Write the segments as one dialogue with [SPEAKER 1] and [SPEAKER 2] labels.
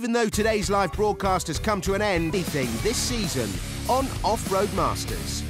[SPEAKER 1] even though today's live broadcast has come to an end, anything this season on Off Road Masters.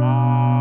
[SPEAKER 2] 啊。